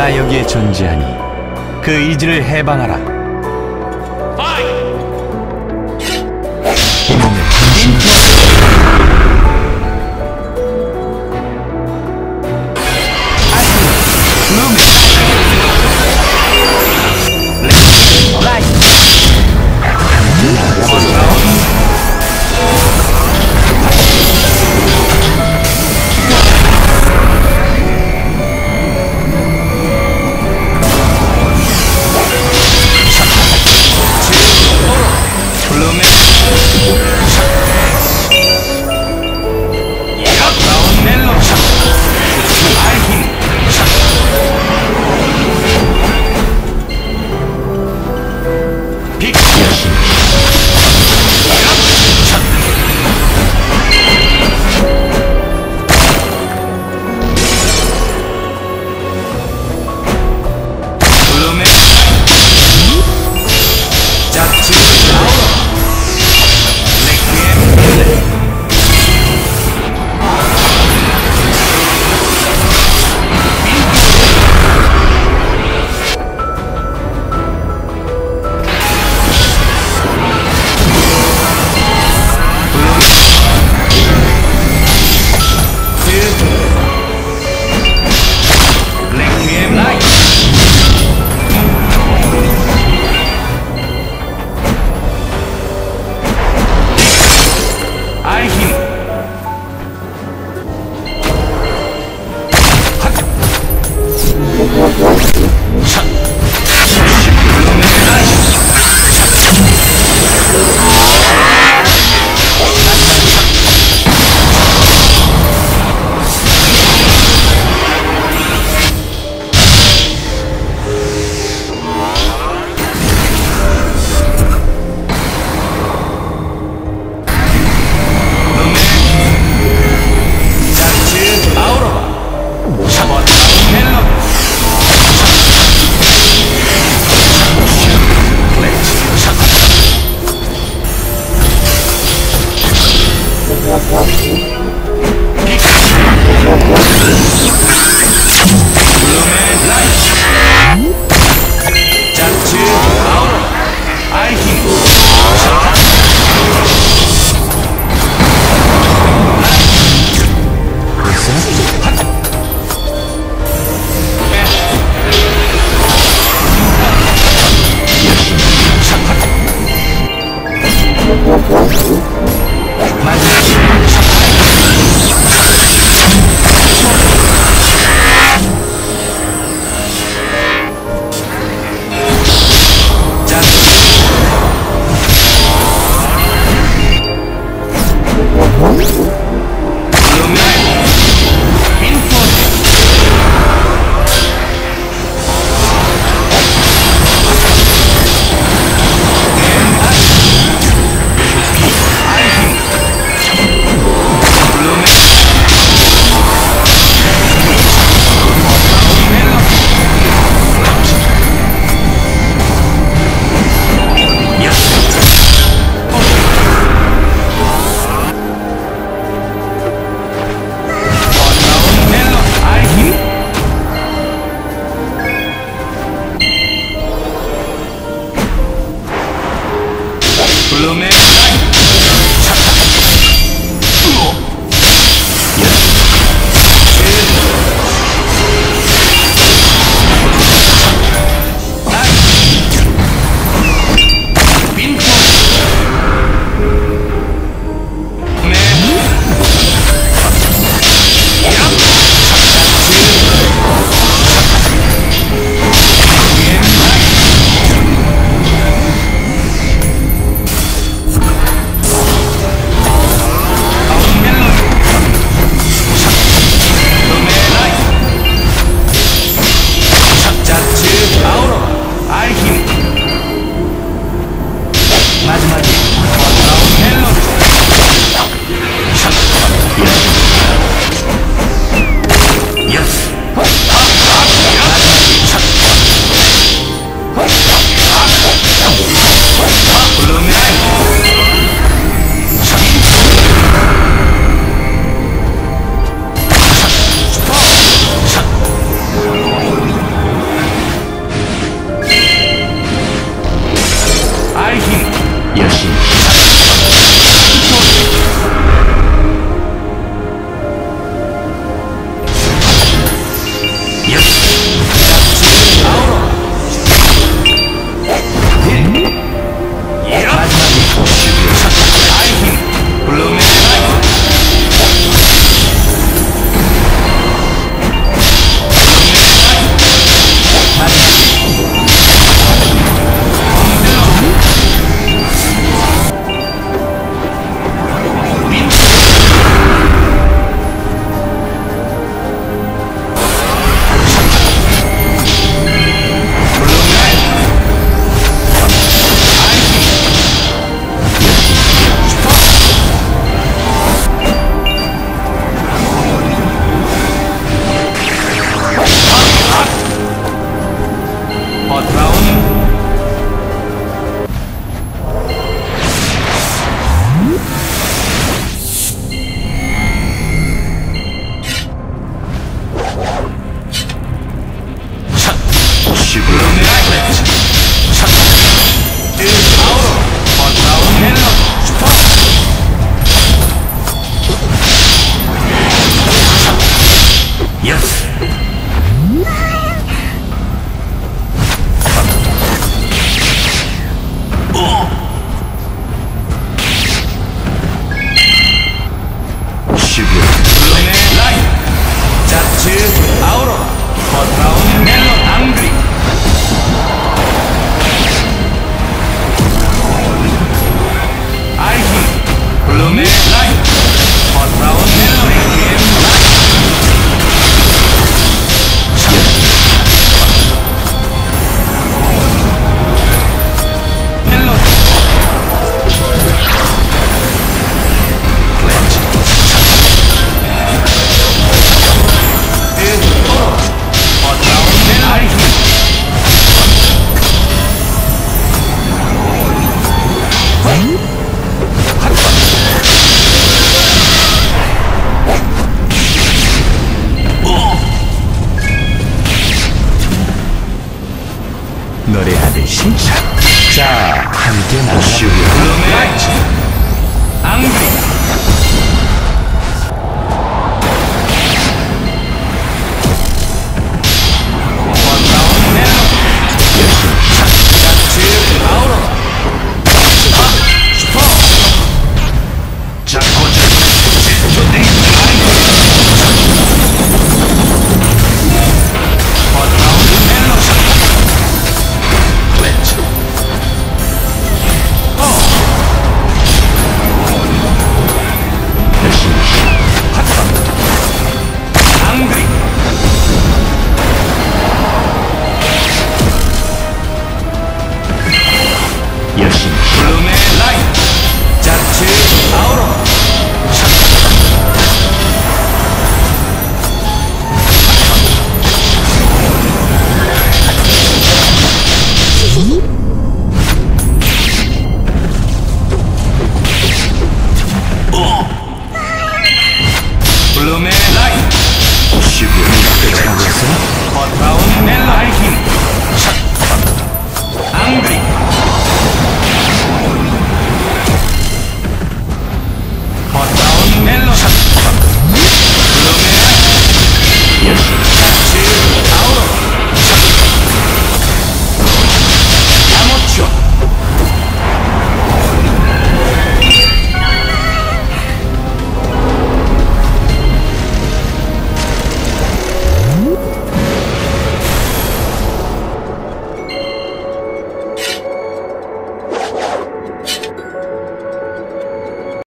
나 여기에 존재하니 그 의지를 해방하라. Loomis. Condemn our sugar.